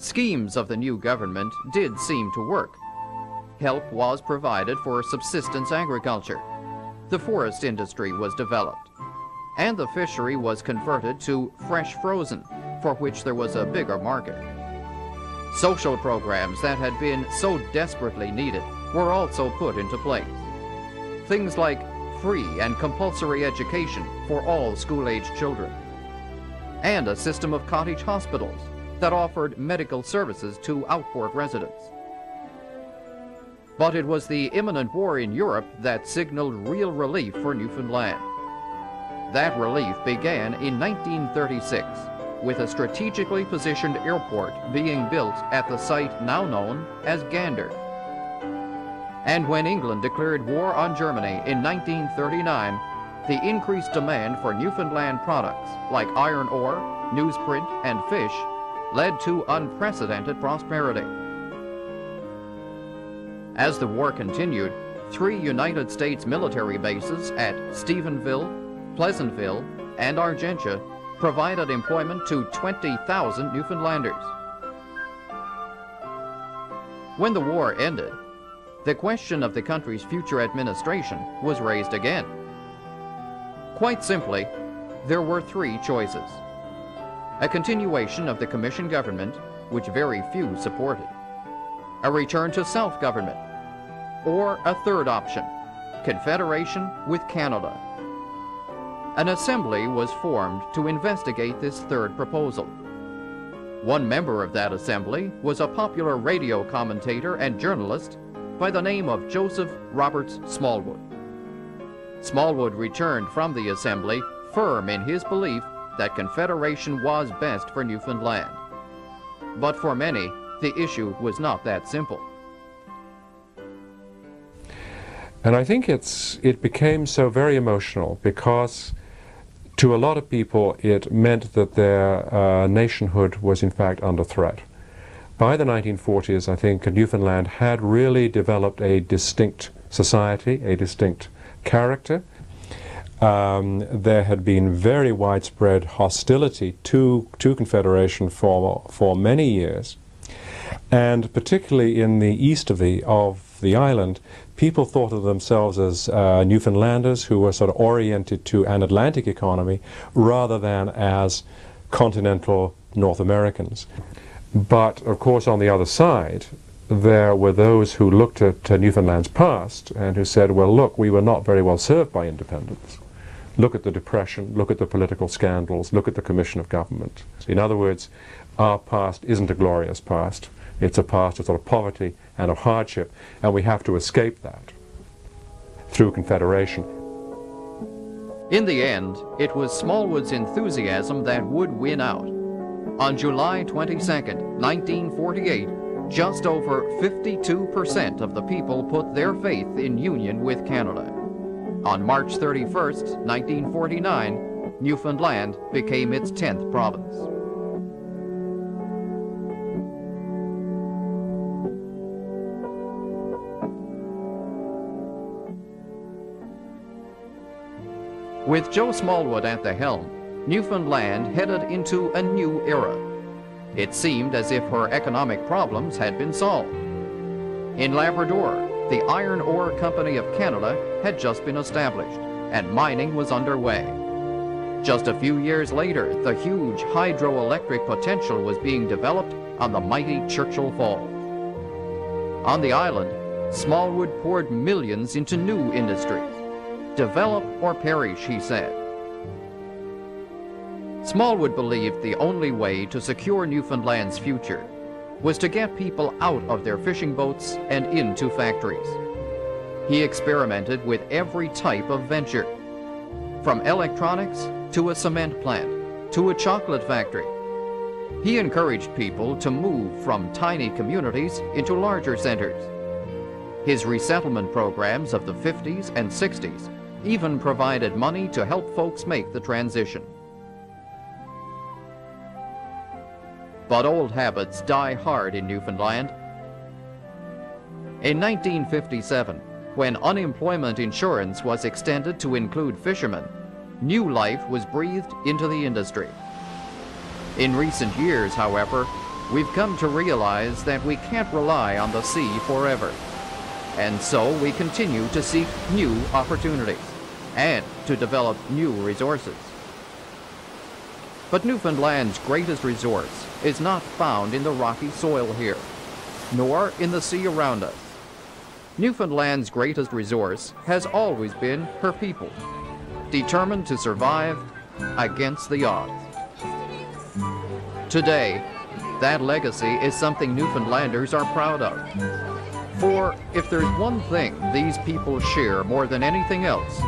Schemes of the new government did seem to work. Help was provided for subsistence agriculture. The forest industry was developed. And the fishery was converted to fresh frozen, for which there was a bigger market. Social programs that had been so desperately needed were also put into place. Things like free and compulsory education for all school-age children, and a system of cottage hospitals that offered medical services to outport residents. But it was the imminent war in Europe that signaled real relief for Newfoundland. That relief began in 1936 with a strategically positioned airport being built at the site now known as Gander. And when England declared war on Germany in 1939, the increased demand for Newfoundland products like iron ore, newsprint, and fish led to unprecedented prosperity. As the war continued, three United States military bases at Stephenville, Pleasantville, and Argentia provided employment to 20,000 Newfoundlanders. When the war ended, the question of the country's future administration was raised again. Quite simply, there were three choices. A continuation of the Commission government, which very few supported. A return to self-government. Or a third option, Confederation with Canada. An assembly was formed to investigate this third proposal. One member of that assembly was a popular radio commentator and journalist by the name of Joseph Roberts Smallwood. Smallwood returned from the assembly firm in his belief that Confederation was best for Newfoundland. But for many, the issue was not that simple. And I think it's, it became so very emotional because to a lot of people it meant that their uh, nationhood was in fact under threat. By the 1940s, I think Newfoundland had really developed a distinct society, a distinct character. Um, there had been very widespread hostility to, to Confederation for, for many years. And particularly in the east of the, of the island, people thought of themselves as uh, Newfoundlanders who were sort of oriented to an Atlantic economy rather than as continental North Americans. But of course, on the other side, there were those who looked at uh, Newfoundland's past and who said, well, look, we were not very well served by independence. Look at the Depression, look at the political scandals, look at the Commission of Government. In other words, our past isn't a glorious past. It's a past of sort of poverty and of hardship, and we have to escape that through Confederation. In the end, it was Smallwood's enthusiasm that would win out. On July 22, 1948, just over 52% of the people put their faith in union with Canada. On March 31, 1949, Newfoundland became its 10th province. With Joe Smallwood at the helm, Newfoundland headed into a new era. It seemed as if her economic problems had been solved. In Labrador, the Iron Ore Company of Canada had just been established, and mining was underway. Just a few years later, the huge hydroelectric potential was being developed on the mighty Churchill Falls. On the island, Smallwood poured millions into new industries. Develop or perish, he said. Smallwood believed the only way to secure Newfoundland's future was to get people out of their fishing boats and into factories. He experimented with every type of venture, from electronics to a cement plant to a chocolate factory. He encouraged people to move from tiny communities into larger centers. His resettlement programs of the 50s and 60s even provided money to help folks make the transition. But old habits die hard in Newfoundland. In 1957, when unemployment insurance was extended to include fishermen, new life was breathed into the industry. In recent years, however, we've come to realize that we can't rely on the sea forever. And so we continue to seek new opportunities and to develop new resources. But Newfoundland's greatest resource is not found in the rocky soil here, nor in the sea around us. Newfoundland's greatest resource has always been her people, determined to survive against the odds. Today, that legacy is something Newfoundlanders are proud of. For if there's one thing these people share more than anything else,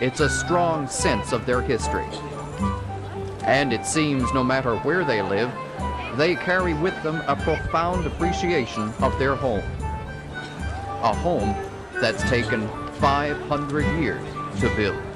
it's a strong sense of their history. And it seems no matter where they live, they carry with them a profound appreciation of their home. A home that's taken 500 years to build.